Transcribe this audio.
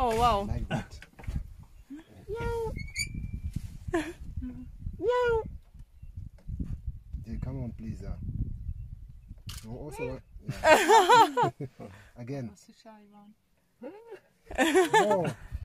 Oh wow. like that. Yeah, come on, please. Uh. You also, uh, yeah. again. That's a shy one. No,